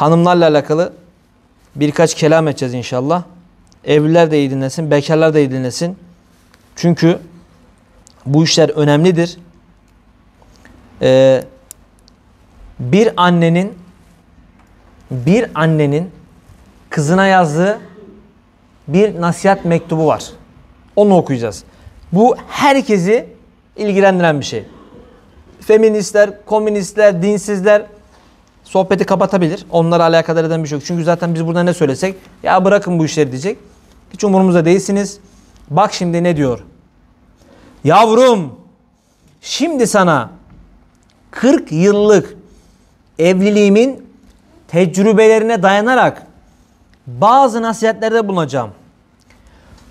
hanımlarla alakalı birkaç kelam edeceğiz inşallah. Evliler de iyi dinlesin, bekarlar da iyi dinlesin. Çünkü bu işler önemlidir. Ee, bir annenin bir annenin kızına yazdığı bir nasihat mektubu var. Onu okuyacağız. Bu herkesi ilgilendiren bir şey. Feministler, komünistler, dinsizler sohbeti kapatabilir. Onlara alakadar eden bir şey yok. Çünkü zaten biz burada ne söylesek ya bırakın bu işleri diyecek. Hiç umurumuzda değilsiniz. Bak şimdi ne diyor. Yavrum şimdi sana 40 yıllık evliliğimin tecrübelerine dayanarak bazı nasihatlerde bulunacağım.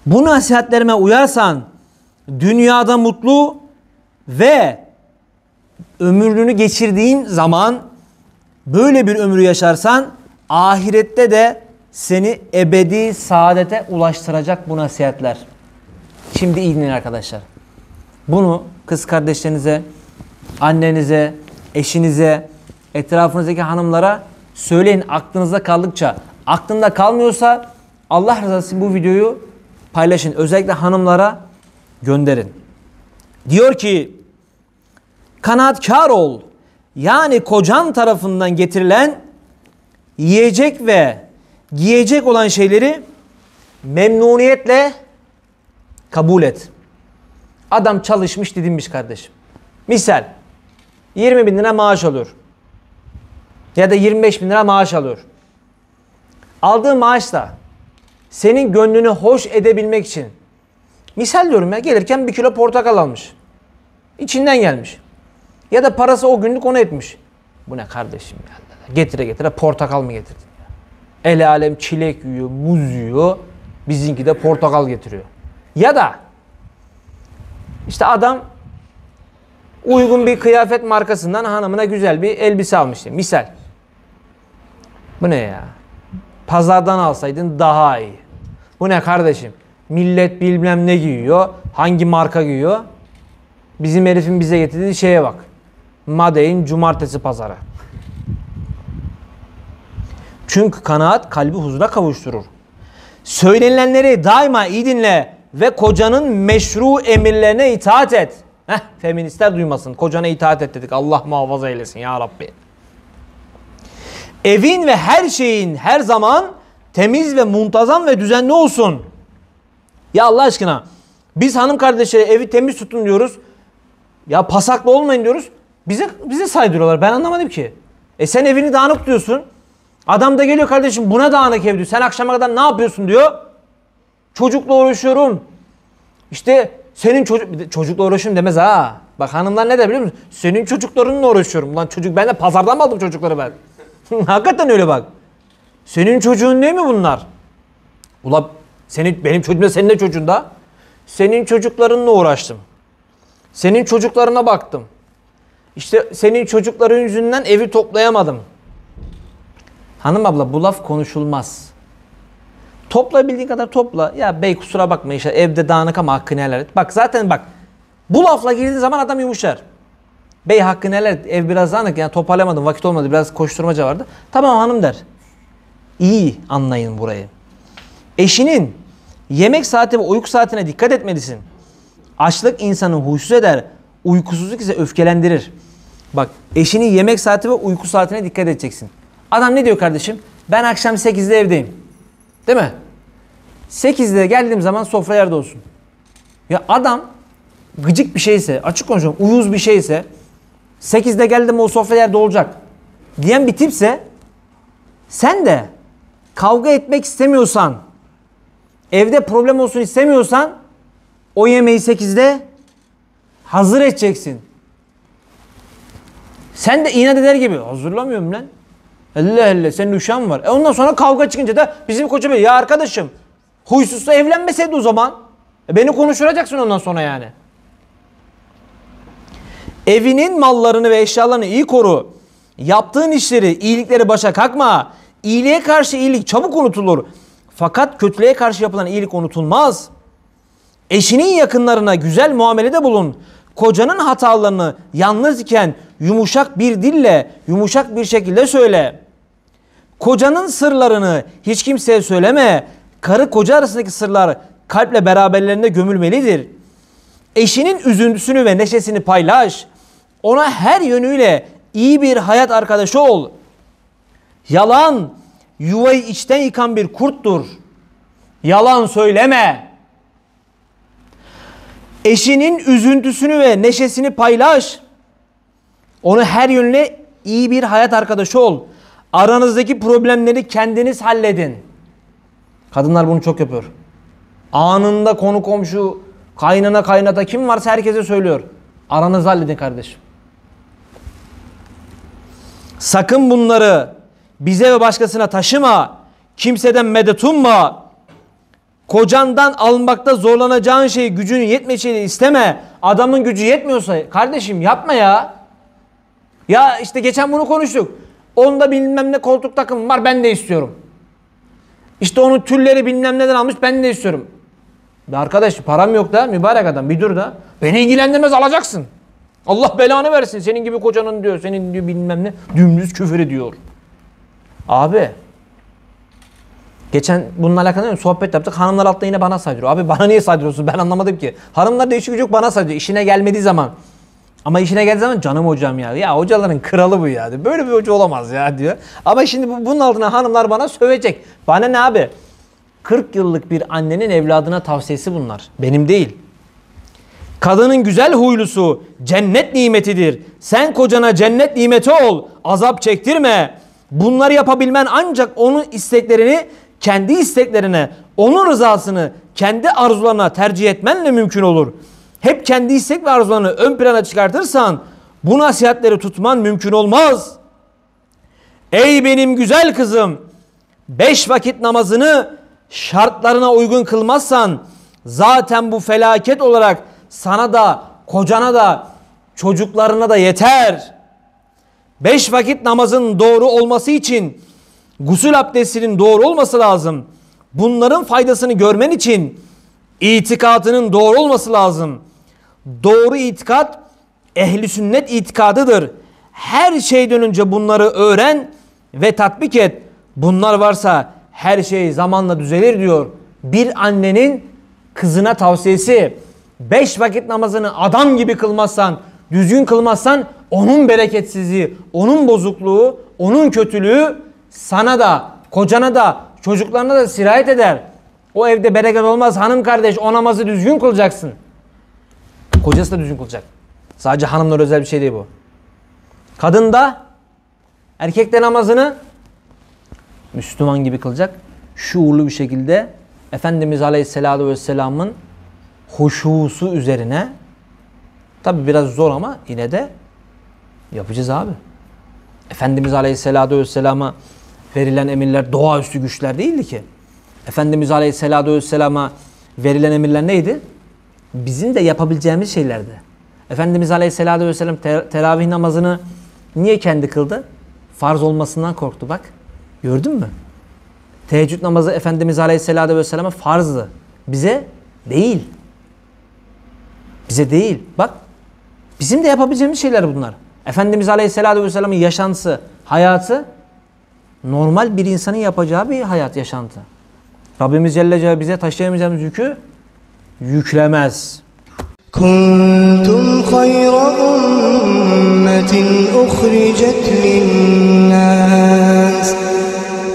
Bu nasihatlerime uyarsan dünyada mutlu ve ömrünü geçirdiğin zaman böyle bir ömrü yaşarsan ahirette de seni ebedi saadete ulaştıracak bu nasihatler. Şimdi iyi dinleyin arkadaşlar. Bunu kız kardeşlerinize, annenize, eşinize, etrafınızdaki hanımlara söyleyin aklınızda kaldıkça. Aklında kalmıyorsa Allah rızası için bu videoyu paylaşın. Özellikle hanımlara gönderin. Diyor ki kanaatkar ol. Yani kocan tarafından getirilen yiyecek ve giyecek olan şeyleri memnuniyetle kabul et. Adam çalışmış didinmiş kardeşim. Misal 20 bin lira maaş alıyor. Ya da 25 bin lira maaş alıyor. Aldığı maaşla senin gönlünü hoş edebilmek için misal diyorum ya gelirken bir kilo portakal almış. İçinden gelmiş. Ya da parası o günlük onu etmiş. Bu ne kardeşim ya? Getire getire portakal mı getirdin ya? El alem çilek yiyor, muz yiyor. Bizimki de portakal getiriyor. Ya da işte adam uygun bir kıyafet markasından hanımına güzel bir elbise almış. Misal. Bu ne ya? Pazardan alsaydın daha iyi. Bu ne kardeşim? Millet bilmem ne giyiyor. Hangi marka giyiyor? Bizim herifin bize getirdiği şeye bak. Madein cumartesi pazarı. Çünkü kanaat kalbi huzura kavuşturur. Söylenilenleri daima iyi dinle ve kocanın meşru emirlerine itaat et. Heh, feministler duymasın. Kocana itaat et dedik. Allah muhafaza eylesin ya Rabbi. Evin ve her şeyin her zaman temiz ve muntazam ve düzenli olsun. Ya Allah aşkına biz hanım kardeşlere evi temiz tutun diyoruz. Ya pasaklı olmayın diyoruz. Bize bize saydırıyorlar. Ben anlamadım ki. E sen evini dağınık tutuyorsun. Adam da geliyor kardeşim buna dağınık ev diyor. Sen akşama kadar ne yapıyorsun diyor. Çocukla uğraşıyorum. İşte senin çocuk çocukla uğraşıyorum demez ha. Bak hanımlar ne der biliyor musun? Senin çocuklarınla uğraşıyorum. Lan çocuk ben de pazardan mı aldım çocukları ben? Hakikaten öyle bak. Senin çocuğun değil mi bunlar? Ula senin benim çocuğum da senin de çocuğun da. Senin çocuklarınla uğraştım. Senin çocuklarına baktım. İşte senin çocukların yüzünden evi toplayamadım. Hanım abla bu laf konuşulmaz. Toplayabildiğin kadar topla. Ya bey kusura bakma işte evde dağınık ama hakkını helal et. Bak zaten bak bu lafla girdiği zaman adam yumuşar. Bey hakkını helal et. Ev biraz dağınık yani toparlayamadım vakit olmadı biraz koşturmaca vardı. Tamam hanım der. İyi anlayın burayı. Eşinin yemek saati ve uyku saatine dikkat etmelisin. Açlık insanı huysuz eder. Uykusuzluk ise öfkelendirir. Bak eşinin yemek saati ve uyku saatine dikkat edeceksin. Adam ne diyor kardeşim? Ben akşam 8'de evdeyim. Değil mi? 8'de geldiğim zaman sofra yerde olsun. Ya adam gıcık bir şeyse, açık konuşuyorum, uyuz bir şeyse 8'de geldim o sofra yerde olacak diyen bir tipse sen de kavga etmek istemiyorsan, evde problem olsun istemiyorsan o yemeği 8'de hazır edeceksin. Sen de inat eder gibi hazırlamıyorum lan. Elle elle senin uşağın var. E ondan sonra kavga çıkınca da bizim koca ya arkadaşım huysuzsa evlenmeseydi o zaman. E beni konuşturacaksın ondan sonra yani. Evinin mallarını ve eşyalarını iyi koru. Yaptığın işleri, iyilikleri başa kalkma. İyiliğe karşı iyilik çabuk unutulur. Fakat kötülüğe karşı yapılan iyilik unutulmaz. Eşinin yakınlarına güzel muamelede bulun. Kocanın hatalarını yalnız iken yumuşak bir dille, yumuşak bir şekilde söyle. Kocanın sırlarını hiç kimseye söyleme. Karı koca arasındaki sırlar kalple beraberlerinde gömülmelidir. Eşinin üzüntüsünü ve neşesini paylaş. Ona her yönüyle iyi bir hayat arkadaşı ol. Yalan yuvayı içten yıkan bir kurttur. Yalan söyleme. Eşinin üzüntüsünü ve neşesini paylaş. Onu her yönüyle iyi bir hayat arkadaşı ol. Aranızdaki problemleri kendiniz halledin. Kadınlar bunu çok yapıyor. Anında konu komşu, kaynana kaynata kim varsa herkese söylüyor. Aranızı halledin kardeşim. Sakın bunları bize ve başkasına taşıma. Kimseden medet umma. Kocandan almakta zorlanacağın şeyi gücünün yetmeyeceğini isteme. Adamın gücü yetmiyorsa kardeşim yapma ya. Ya işte geçen bunu konuştuk. Onda bilmem ne koltuk takım var ben de istiyorum. İşte onun tülleri bilmem neden almış ben de istiyorum. Be arkadaş param yok da mübarek adam bir dur da. Beni ilgilendirmez alacaksın. Allah belanı versin senin gibi kocanın diyor. Senin diyor bilmem ne dümdüz küfür ediyor. Abi Geçen bununla alakalı sohbet yaptık. Hanımlar altta yine bana saydırıyor. Abi bana niye saydırıyorsun? Ben anlamadım ki. Hanımlar da işi yok bana saydırıyor. İşine gelmediği zaman. Ama işine geldiği zaman canım hocam ya. Ya hocaların kralı bu ya. Böyle bir hoca olamaz ya diyor. Ama şimdi bunun altına hanımlar bana sövecek. Bana ne abi? 40 yıllık bir annenin evladına tavsiyesi bunlar. Benim değil. Kadının güzel huylusu cennet nimetidir. Sen kocana cennet nimeti ol. Azap çektirme. Bunları yapabilmen ancak onun isteklerini kendi isteklerine, onun rızasını kendi arzularına tercih etmenle mümkün olur. Hep kendi istek ve arzularını ön plana çıkartırsan bu nasihatleri tutman mümkün olmaz. Ey benim güzel kızım, beş vakit namazını şartlarına uygun kılmazsan zaten bu felaket olarak sana da, kocana da, çocuklarına da yeter. Beş vakit namazın doğru olması için gusül abdestinin doğru olması lazım. Bunların faydasını görmen için itikadının doğru olması lazım. Doğru itikat ehli sünnet itikadıdır. Her şeyden önce bunları öğren ve tatbik et. Bunlar varsa her şey zamanla düzelir diyor. Bir annenin kızına tavsiyesi. Beş vakit namazını adam gibi kılmazsan, düzgün kılmazsan onun bereketsizliği, onun bozukluğu, onun kötülüğü sana da, kocana da, çocuklarına da sirayet eder. O evde bereket olmaz hanım kardeş o namazı düzgün kılacaksın. Kocası da düzgün kılacak. Sadece hanımlar özel bir şey değil bu. Kadın da erkek de namazını Müslüman gibi kılacak. Şuurlu bir şekilde Efendimiz Aleyhisselatü Vesselam'ın huşusu üzerine tabi biraz zor ama yine de yapacağız abi. Efendimiz Aleyhisselatü Vesselam'a verilen emirler doğaüstü güçler değildi ki. Efendimiz Aleyhisselatü Vesselam'a verilen emirler neydi? Bizim de yapabileceğimiz şeylerdi. Efendimiz Aleyhisselatü Vesselam teravih namazını niye kendi kıldı? Farz olmasından korktu bak. Gördün mü? Teheccüd namazı Efendimiz Aleyhisselatü Vesselam'a farzdı. Bize değil. Bize değil. Bak bizim de yapabileceğimiz şeyler bunlar. Efendimiz Aleyhisselatü Vesselam'ın yaşantısı, hayatı normal bir insanın yapacağı bir hayat yaşantı. Rabbimiz Celle Celle bize taşıyamayacağımız yükü yüklemez. كنتم خير أمة أخرجت للناس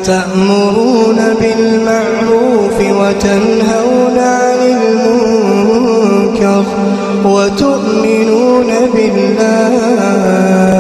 تأمرون بالمعروف وتنهون عن المنكر وتؤمنون بالله